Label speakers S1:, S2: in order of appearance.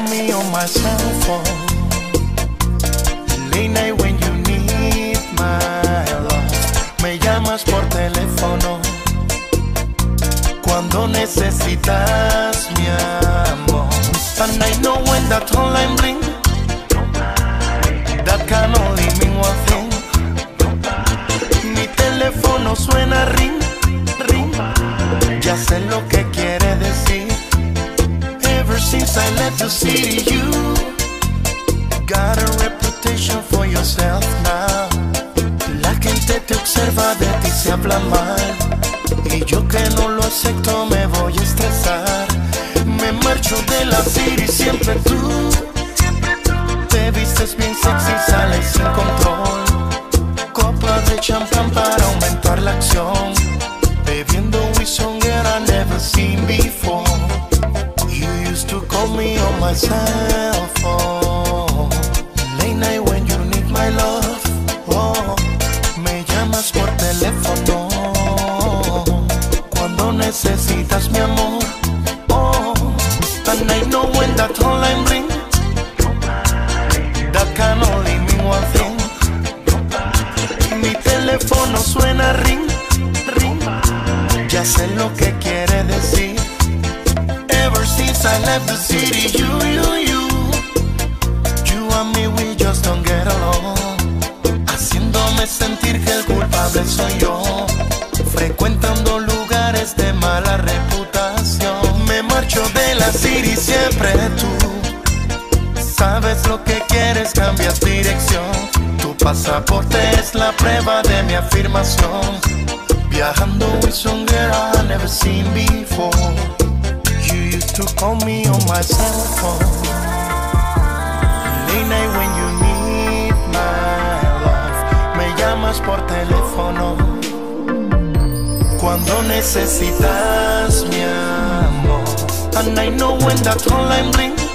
S1: me on my cell phone. Llamas por teléfono. Cuando necesitas mi amor. And I know when that hotline bling. That can only mean one thing. Mi teléfono suena ring, I left the city, you got a reputation for yourself now. La gente te observa, de ti se habla mal. Y yo que no lo acepto me voy a estresar. Me marcho de la city, siempre tú. Te vistes bien sexy, sales sin control. Phone. Late night when you need my love. Oh, me llamas por teléfono. Cuando necesitas mi amor. Oh, and I know when that hotline ring. That can only mean one thing. Mi teléfono suena ring, ring. Ya sé lo que quiere decir. I left the city, you, you, you. You and me, we just don't get along. Haciéndome sentir que el culpable soy yo. Frecuentando lugares de mala reputación. Me marcho de la city, siempre tú. Sabes lo que quieres, cambias dirección. Tu pasaporte es la prueba de mi afirmación. Viajando with some girl I never seen before. To call me on my cell phone. Late night when you need my love. Me llamas por teléfono. Cuando necesitas mi amor. And I know when that hotline bling.